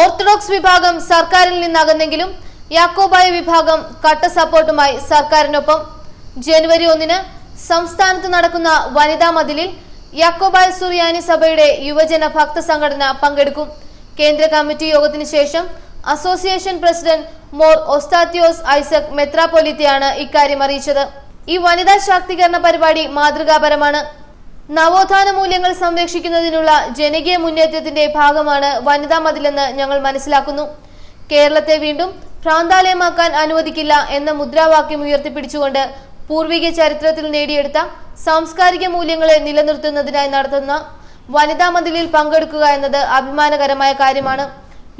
Orthodox വിഭാഗം സർക്കാരിൽ നിന്നകന്നെങ്കിലും യാക്കോബായ വിഭാഗം കട്ട സപ്പോർട്ടുമായി സർക്കാരിനൊപ്പം. ജനുവരി ഒന്നിന് സംസ്ഥാനത്ത് നടക്കുന്ന വനിതാ മതിലിൽ യാക്കോബായ സുറിയാനി സഭയുടെ യുവജന ഭക്ത സംഘടന പങ്കെടുക്കും. കേന്ദ്ര കമ്മിറ്റി യോഗത്തിന് ശേഷം അസോസിയേഷൻ പ്രസിഡന്റ് മോർ ഒസ്താത്യോസ് ഐസക് മെത്രാപൊലിത്തയാണ് ഇക്കാര്യം അറിയിച്ചത്. ഈ വനിതാ ശാക്തീകരണ പരിപാടി മാതൃകാപരമാണ്. നവോത്ഥാന മൂല്യങ്ങൾ സംരക്ഷിക്കുന്നതിനുള്ള ജനകീയ മുന്നേറ്റത്തിന്റെ ഭാഗമാണ് വനിതാ മതിലെന്ന് ഞങ്ങൾ മനസ്സിലാക്കുന്നു. കേരളത്തെ വീണ്ടും ഭ്രാന്താലയമാക്കാൻ അനുവദിക്കില്ല എന്ന മുദ്രാവാക്യം ഉയർത്തിപ്പിടിച്ചുകൊണ്ട് പൂർവിക ചരിത്രത്തിൽ നേടിയെടുത്ത സാംസ്കാരിക മൂല്യങ്ങളെ നിലനിർത്തുന്നതിനായി നടത്തുന്ന വനിതാ മതിലിൽ പങ്കെടുക്കുക എന്നത് അഭിമാനകരമായ കാര്യമാണ്.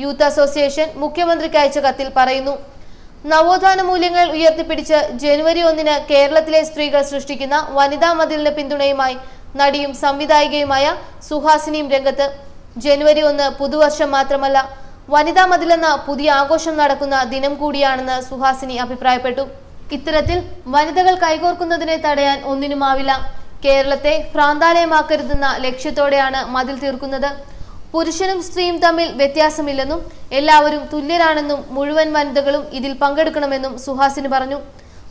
യൂത്ത് അസോസിയേഷൻ മുഖ്യമന്ത്രിക്ക് അയച്ച കത്തിൽ പറയുന്നു. നവോത്ഥാന മൂല്യങ്ങൾ ഉയർത്തിപ്പിടിച്ച് ജനുവരി ഒന്നിന് കേരളത്തിലെ സ്ത്രീകൾ സൃഷ്ടിക്കുന്ന വനിതാ മതിലിന് പിന്തുണയുമായി നടിയും സംവിധായികയുമായ സുഹാസിനിയും രംഗത്ത് ജനുവരി ഒന്ന് പുതുവർഷം മാത്രമല്ല വനിതാ മതിലെന്ന പുതിയ ആഘോഷം നടക്കുന്ന ദിനം കൂടിയാണെന്ന് സുഹാസിനി അഭിപ്രായപ്പെട്ടു. ഇത്തരത്തിൽ വനിതകൾ കൈകോർക്കുന്നതിനെ തടയാൻ ഒന്നിനുമാവില്ല. കേരളത്തെ ഭ്രാന്താലയമാക്കരുതെന്ന ലക്ഷ്യത്തോടെയാണ് മതിൽ തീർക്കുന്നത്. പുരുഷനും സ്ത്രീയും തമ്മിൽ വ്യത്യാസമില്ലെന്നും എല്ലാവരും തുല്യരാണെന്നും മുഴുവൻ വനിതകളും ഇതിൽ പങ്കെടുക്കണമെന്നും സുഹാസിനി പറഞ്ഞു.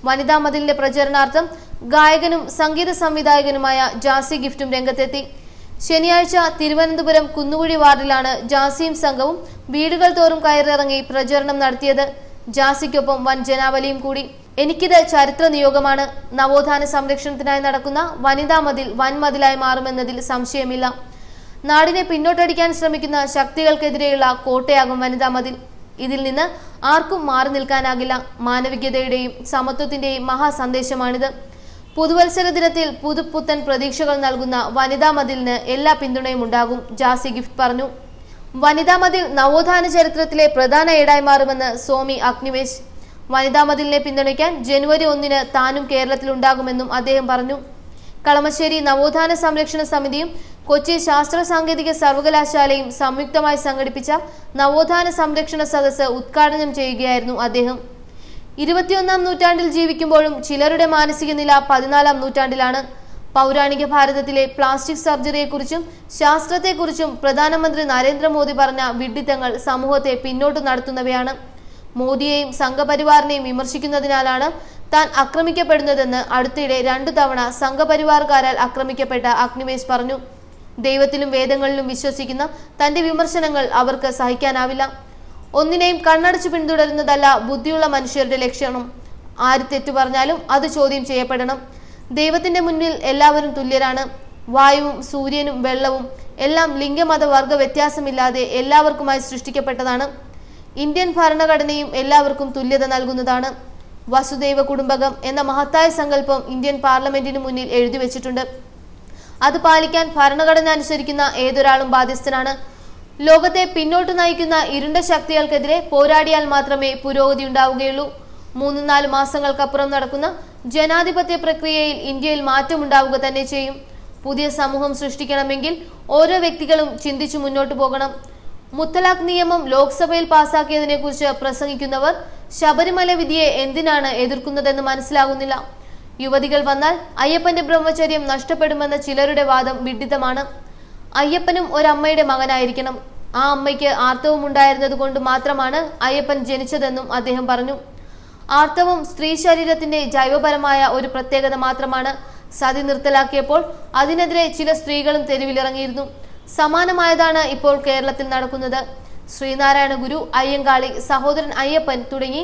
വനിതാ മതിലിന്റെ പ്രചരണാർത്ഥം ഗായകനും സംഗീത സംവിധായകനുമായ ജാസി ഗിഫ്റ്റും രംഗത്തെത്തി. ശനിയാഴ്ച തിരുവനന്തപുരം കുന്നുകുഴി വാർഡിലാണ് ജാസിയും സംഘവും വീടുകൾ തോറും കയറിറങ്ങി പ്രചരണം നടത്തിയത്. ജാസിക്കൊപ്പം വൻ ജനാവലിയും കൂടി. എനിക്കിത് ചരിത്ര നിയോഗമാണ്. നവോത്ഥാന സംരക്ഷണത്തിനായി നടക്കുന്ന വനിതാ മതിൽ വൻ മതിലായി മാറുമെന്നതിൽ സംശയമില്ല. നാടിനെ പിന്നോട്ടടിക്കാൻ ശ്രമിക്കുന്ന ശക്തികൾക്കെതിരെയുള്ള കോട്ടയാകും വനിതാ മതിൽ. ഇതിൽ നിന്ന് ആർക്കും മാറി നിൽക്കാനാകില്ല. മാനവികതയുടെയും സമത്വത്തിന്റെയും മഹാസന്ദേശമാണിത്. പുതുവത്സര ദിനത്തിൽ പുതുപുത്തൻ പ്രതീക്ഷകൾ നൽകുന്ന വനിതാ മതിലിന് എല്ലാ പിന്തുണയും ഉണ്ടാകും ജാസി ഗിഫ്റ്റ് പറഞ്ഞു. വനിതാ മതിൽ നവോത്ഥാന ചരിത്രത്തിലെ പ്രധാന ഏടായി മാറുമെന്ന് സ്വാമി അഗ്നിവേശ്. വനിതാ മതിലിനെ പിന്തുണയ്ക്കാൻ ജനുവരി ഒന്നിന് താനും കേരളത്തിൽ ഉണ്ടാകുമെന്നും അദ്ദേഹം പറഞ്ഞു. കളമശ്ശേരി നവോത്ഥാന സംരക്ഷണ സമിതിയും കൊച്ചി ശാസ്ത്ര സാങ്കേതിക സർവകലാശാലയും സംയുക്തമായി സംഘടിപ്പിച്ച നവോത്ഥാന സംരക്ഷണ സദസ്സ് ഉദ്ഘാടനം ചെയ്യുകയായിരുന്നു അദ്ദേഹം. ഇരുപത്തിയൊന്നാം നൂറ്റാണ്ടിൽ ജീവിക്കുമ്പോഴും ചിലരുടെ മാനസിക നില പതിനാലാം നൂറ്റാണ്ടിലാണ്. പൗരാണിക ഭാരതത്തിലെ പ്ലാസ്റ്റിക് സർജറിയെക്കുറിച്ചും ശാസ്ത്രത്തെക്കുറിച്ചും പ്രധാനമന്ത്രി നരേന്ദ്രമോദി പറഞ്ഞ വിഡിത്തങ്ങൾ സമൂഹത്തെ പിന്നോട്ട് നടത്തുന്നവയാണ്. മോദിയെയും സംഘപരിവാറിനെയും വിമർശിക്കുന്നതിനാലാണ് താൻ ആക്രമിക്കപ്പെടുന്നതെന്ന് അടുത്തിടെ രണ്ടു തവണ സംഘപരിവാറുകാരാൽ ആക്രമിക്കപ്പെട്ട അഗ്നിവേശ് പറഞ്ഞു. ദൈവത്തിലും വേദങ്ങളിലും വിശ്വസിക്കുന്ന തന്റെ വിമർശനങ്ങൾ അവർക്ക് സഹിക്കാനാവില്ല. ഒന്നിനെയും കണ്ണടച്ചു പിന്തുടരുന്നതല്ല ബുദ്ധിയുള്ള മനുഷ്യരുടെ ലക്ഷണം. ആര് തെറ്റു പറഞ്ഞാലും അത് ചോദ്യം ചെയ്യപ്പെടണം. ദൈവത്തിന്റെ മുന്നിൽ എല്ലാവരും തുല്യരാണ്. വായുവും സൂര്യനും വെള്ളവും എല്ലാം ലിംഗമത വർഗ വ്യത്യാസമില്ലാതെ എല്ലാവർക്കുമായി സൃഷ്ടിക്കപ്പെട്ടതാണ്. ഇന്ത്യൻ ഭരണഘടനയും എല്ലാവർക്കും തുല്യത നൽകുന്നതാണ്. വസുദൈവ കുടുംബകം എന്ന മഹത്തായ സങ്കല്പം ഇന്ത്യൻ പാർലമെന്റിന് മുന്നിൽ എഴുതി വെച്ചിട്ടുണ്ട്. അത് പാലിക്കാൻ ഭരണഘടന അനുസരിക്കുന്ന ഏതൊരാളും ബാധ്യസ്ഥനാണ്. ലോകത്തെ പിന്നോട്ട് നയിക്കുന്ന ഇരുണ്ട ശക്തികൾക്കെതിരെ പോരാടിയാൽ മാത്രമേ പുരോഗതി ഉണ്ടാവുകയുള്ളൂ. മൂന്ന് നാല് മാസങ്ങൾക്കപ്പുറം നടക്കുന്ന ജനാധിപത്യ പ്രക്രിയയിൽ ഇന്ത്യയിൽ മാറ്റമുണ്ടാവുക തന്നെ ചെയ്യും. പുതിയ സമൂഹം സൃഷ്ടിക്കണമെങ്കിൽ ഓരോ വ്യക്തികളും ചിന്തിച്ചു മുന്നോട്ട് പോകണം. മുത്തലാഖ് നിയമം ലോക്സഭയിൽ പാസാക്കിയതിനെ കുറിച്ച് പ്രസംഗിക്കുന്നവർ ശബരിമല വിധിയെ എന്തിനാണ് എതിർക്കുന്നതെന്ന് മനസ്സിലാകുന്നില്ല. യുവതികൾ വന്നാൽ അയ്യപ്പന്റെ ബ്രഹ്മചര്യം നഷ്ടപ്പെടുമെന്ന ചിലരുടെ വാദം വിഡിതമാണ്. അയ്യപ്പനും ഒരമ്മയുടെ മകനായിരിക്കണം. ആ അമ്മയ്ക്ക് ആർത്തവം ഉണ്ടായിരുന്നത് കൊണ്ട് മാത്രമാണ് അയ്യപ്പൻ ജനിച്ചതെന്നും അദ്ദേഹം പറഞ്ഞു. ആർത്തവം സ്ത്രീ ശരീരത്തിന്റെ ജൈവപരമായ ഒരു പ്രത്യേകത മാത്രമാണ്. സതി നിർത്തലാക്കിയപ്പോൾ അതിനെതിരെ ചില സ്ത്രീകളും തെരുവിലിറങ്ങിയിരുന്നു. സമാനമായതാണ് ഇപ്പോൾ കേരളത്തിൽ നടക്കുന്നത്. ശ്രീനാരായണ ഗുരു അയ്യങ്കാളി സഹോദരൻ അയ്യപ്പൻ തുടങ്ങി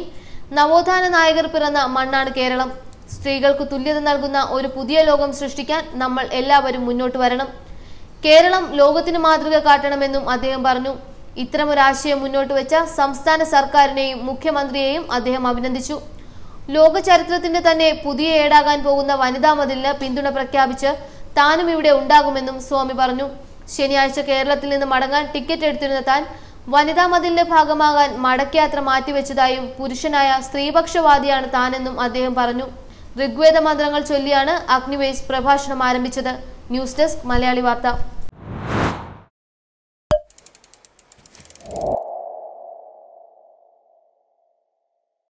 നവോത്ഥാന നായകർ പിറന്ന മണ്ണാണ് കേരളം. സ്ത്രീകൾക്ക് തുല്യത നൽകുന്ന ഒരു പുതിയ ലോകം സൃഷ്ടിക്കാൻ നമ്മൾ എല്ലാവരും മുന്നോട്ട് വരണം. കേരളം ലോകത്തിന് മാതൃക കാട്ടണമെന്നും അദ്ദേഹം പറഞ്ഞു. ഇത്തരമൊരാശയം മുന്നോട്ട് വെച്ച സംസ്ഥാന സർക്കാരിനെയും മുഖ്യമന്ത്രിയെയും അദ്ദേഹം അഭിനന്ദിച്ചു. ലോക ചരിത്രത്തിന്റെ തന്നെ പുതിയ ഏടാകാൻ പോകുന്ന വനിതാ മതിലിന് പിന്തുണ പ്രഖ്യാപിച്ച് താനും ഇവിടെ ഉണ്ടാകുമെന്നും സ്വാമി പറഞ്ഞു. ശനിയാഴ്ച കേരളത്തിൽ നിന്ന് മടങ്ങാൻ ടിക്കറ്റ് എടുത്തിരുന്ന താൻ വനിതാ മതിലിന്റെ ഭാഗമാകാൻ മടക്കയാത്ര മാറ്റിവെച്ചതായും പുരുഷനായ സ്ത്രീപക്ഷവാദിയാണ് താനെന്നും അദ്ദേഹം പറഞ്ഞു. ഋഗ്വേദ മന്ത്രങ്ങൾ ചൊല്ലിയാണ് അഗ്നിവേശ് പ്രഭാഷണം ആരംഭിച്ചത്. ന്യൂസ് ഡെസ്ക് മലയാളി വാർത്ത.